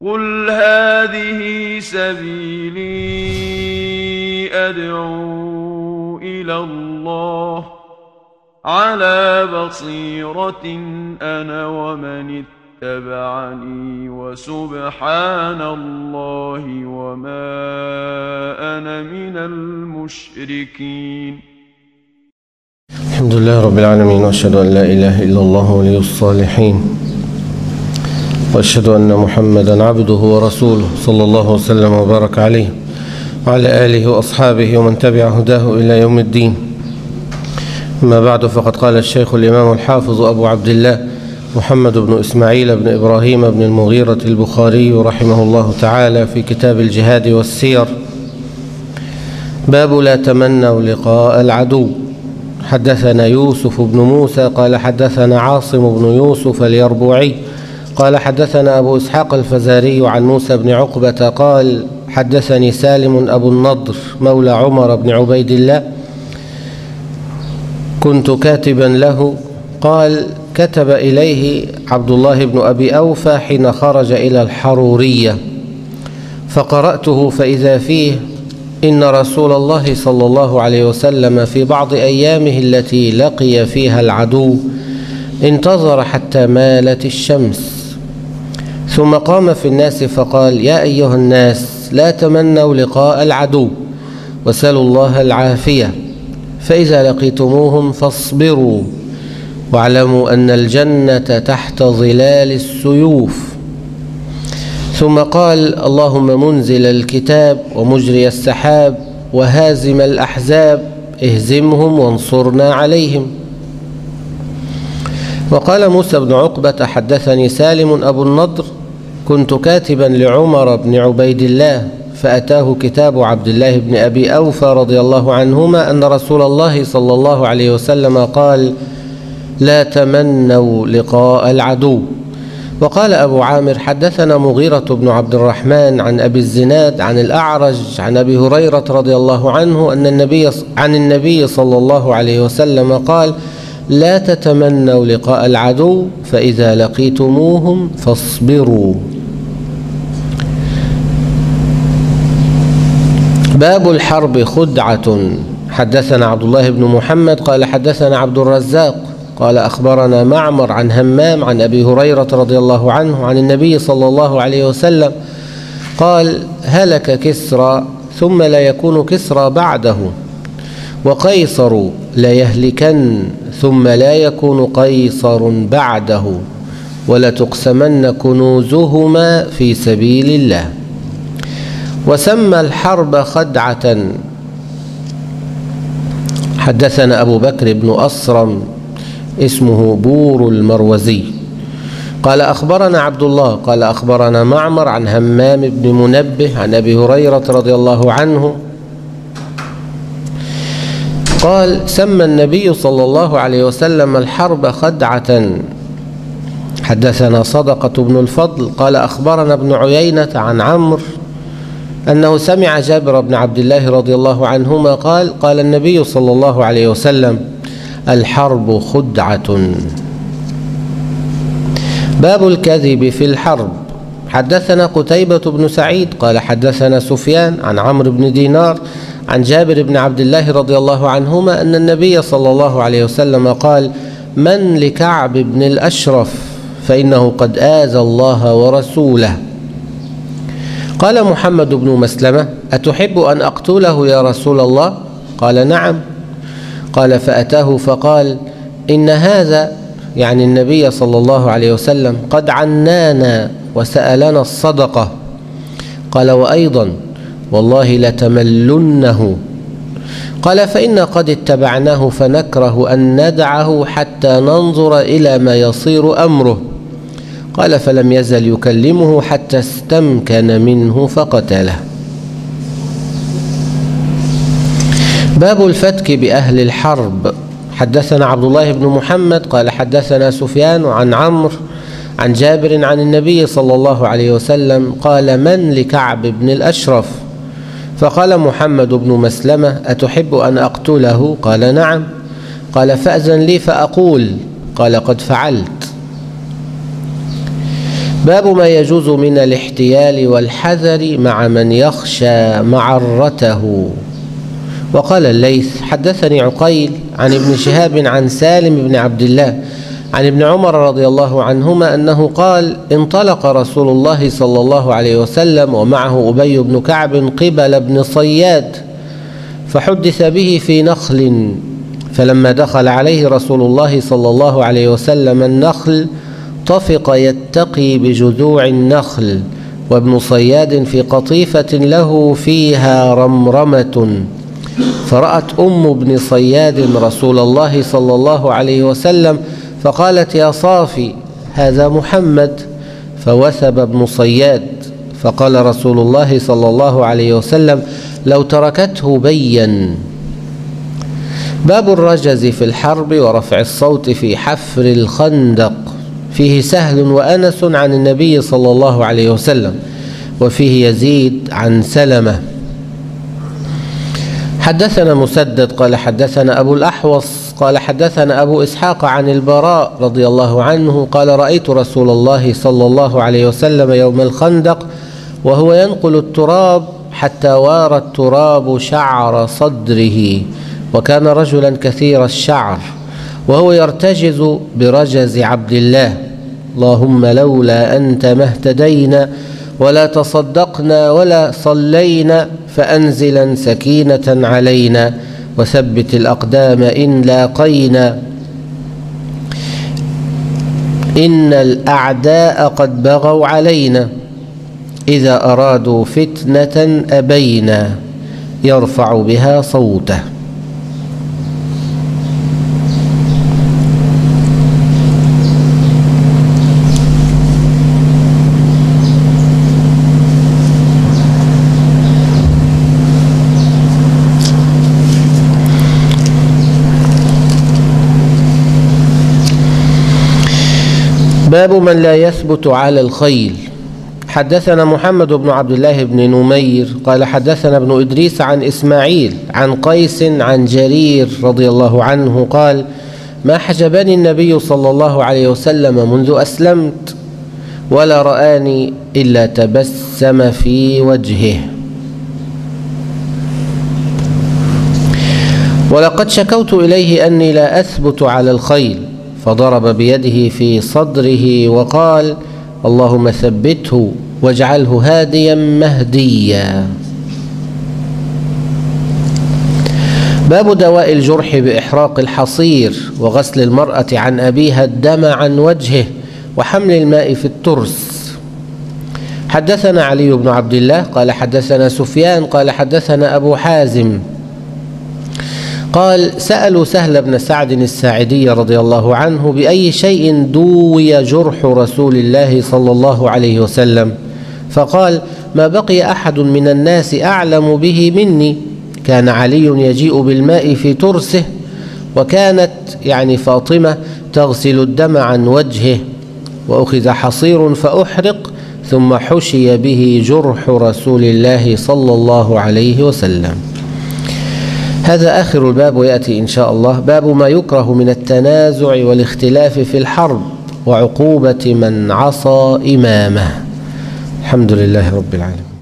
قل هذه سبيلي أدعو إلى الله على بصيرة أنا ومن اتبعني وسبحان الله وما أنا من المشركين الحمد لله رب العالمين وأشهد أن لا إله إلا الله ولي الصالحين. وأشهد أن محمدا عبده ورسوله صلى الله وسلم وبارك عليه وعلى آله وأصحابه ومن تبع هداه إلى يوم الدين. أما بعد فقد قال الشيخ الإمام الحافظ أبو عبد الله محمد بن إسماعيل بن إبراهيم بن المغيرة البخاري رحمه الله تعالى في كتاب الجهاد والسير. باب لا تمنوا لقاء العدو. حدثنا يوسف بن موسى قال حدثنا عاصم بن يوسف اليربوعي قال حدثنا أبو إسحاق الفزاري عن موسى بن عقبة قال حدثني سالم أبو النضر مولى عمر بن عبيد الله. كنت كاتبا له. قال كتب إليه عبد الله بن أبي أوفى حين خرج إلى الحرورية. فقرأته فإذا فيه إن رسول الله صلى الله عليه وسلم في بعض أيامه التي لقي فيها العدو انتظر حتى مالت الشمس. ثم قام في الناس فقال يا أيها الناس لا تمنوا لقاء العدو وسلوا الله العافية فإذا لقيتموهم فاصبروا واعلموا أن الجنة تحت ظلال السيوف. ثم قال اللهم منزل الكتاب ومجري السحاب وهازم الأحزاب اهزمهم وانصرنا عليهم. وقال موسى بن عقبة حدثني سالم أبو النضر كنت كاتبا لعمر بن عبيد الله فأتاه كتاب عبد الله بن أبي أوفى رضي الله عنهما أن رسول الله صلى الله عليه وسلم قال لا تمنوا لقاء العدو وقال أبو عامر حدثنا مغيرة بن عبد الرحمن عن أبي الزناد عن الأعرج عن أبي هريرة رضي الله عنه أن النبي عن النبي صلى الله عليه وسلم قال لا تتمنوا لقاء العدو فإذا لقيتموهم فاصبروا باب الحرب خدعة. حدثنا عبد الله بن محمد قال حدثنا عبد الرزاق قال أخبرنا معمر عن همام عن أبي هريرة رضي الله عنه عن النبي صلى الله عليه وسلم قال هلك كسرى ثم لا يكون كسرى بعده وقيصر لا يهلكن ثم لا يكون قيصر بعده ولتقسمن كنوزهما في سبيل الله. وسمى الحرب خدعة. حدثنا أبو بكر بن أصرم اسمه بور المروزي. قال أخبرنا عبد الله قال أخبرنا معمر عن همام بن منبه عن أبي هريرة رضي الله عنه. قال سمى النبي صلى الله عليه وسلم الحرب خدعة. حدثنا صدقة بن الفضل قال أخبرنا ابن عيينة عن عمرو أنه سمع جابر بن عبد الله رضي الله عنهما قال قال النبي صلى الله عليه وسلم الحرب خدعة. باب الكذب في الحرب. حدثنا قتيبة بن سعيد قال حدثنا سفيان عن عمرو بن دينار عن جابر بن عبد الله رضي الله عنهما أن النبي صلى الله عليه وسلم قال من لكعب بن الأشرف فإنه قد آذى الله ورسوله. قال محمد بن مسلمة أتحب أن أقتله يا رسول الله؟ قال نعم. قال فأتاه فقال إن هذا يعني النبي صلى الله عليه وسلم قد عنانا وسألنا الصدقة. قال وأيضا والله لتملنه. قال فإنا قد اتبعناه فنكره أن ندعه حتى ننظر إلى ما يصير أمره. قال فلم يزل يكلمه حتى استمكن منه فقتله. باب الفتك بأهل الحرب. حدثنا عبد الله بن محمد قال حدثنا سفيان عن عمرو عن جابر عن النبي صلى الله عليه وسلم قال من لكعب بن الأشرف؟ فقال محمد بن مسلمة أتحب أن أقتله؟ قال نعم. قال فأذن لي فأقول. قال قد فعلت. باب ما يجوز من الاحتيال والحذر مع من يخشى معرته. وقال الليث حدثني عقيل عن ابن شهاب عن سالم بن عبد الله عن ابن عمر رضي الله عنهما أنه قال انطلق رسول الله صلى الله عليه وسلم ومعه أبي بن كعب قبل ابن صياد فحدث به في نخل فلما دخل عليه رسول الله صلى الله عليه وسلم النخل طفق يتقي بجذوع النخل وابن صياد في قطيفة له فيها رمرمة. فرأت أم ابن صياد رسول الله صلى الله عليه وسلم فقالت يا صافي هذا محمد. فوثب ابن صياد فقال رسول الله صلى الله عليه وسلم لو تركته بين باب الرجز في الحرب ورفع الصوت في حفر الخندق. فيه سهل وأنس عن النبي صلى الله عليه وسلم وفيه يزيد عن سلمة. حدثنا مسدد قال حدثنا أبو الأحوص قال حدثنا أبو إسحاق عن البراء رضي الله عنه قال رأيت رسول الله صلى الله عليه وسلم يوم الخندق وهو ينقل التراب حتى وار التراب شعر صدره وكان رجلا كثير الشعر وهو يرتجز برجز عبد الله. اللهم لولا أنت ما اهتدينا ولا تصدقنا ولا صلينا فأنزلا سكينة علينا وثبت الأقدام إن لاقينا إن الأعداء قد بغوا علينا إذا أرادوا فتنة أبينا يرفع بها صوته باب من لا يثبت على الخيل. حدثنا محمد بن عبد الله بن نمير قال حدثنا ابن إدريس عن إسماعيل عن قيس عن جرير رضي الله عنه قال ما حجبني النبي صلى الله عليه وسلم منذ أسلمت ولا رآني إلا تبسم في وجهه. ولقد شكوت إليه أني لا أثبت على الخيل. فضرب بيده في صدره وقال اللهم ثبته واجعله هاديا مهديا. باب دواء الجرح بإحراق الحصير وغسل المرأة عن أبيها الدم عن وجهه وحمل الماء في الترس. حدثنا علي بن عبد الله قال حدثنا سفيان قال حدثنا أبو حازم قال سألوا سهل بن سعد الساعدي رضي الله عنه بأي شيء دوي جرح رسول الله صلى الله عليه وسلم. فقال ما بقي أحد من الناس أعلم به مني. كان علي يجيء بالماء في ترسه وكانت يعني فاطمة تغسل الدم عن وجهه. وأخذ حصير فأحرق ثم حشي به جرح رسول الله صلى الله عليه وسلم. هذا آخر الباب ويأتي إن شاء الله. باب ما يكره من التنازع والاختلاف في الحرب وعقوبة من عصى إمامه. الحمد لله رب العالمين.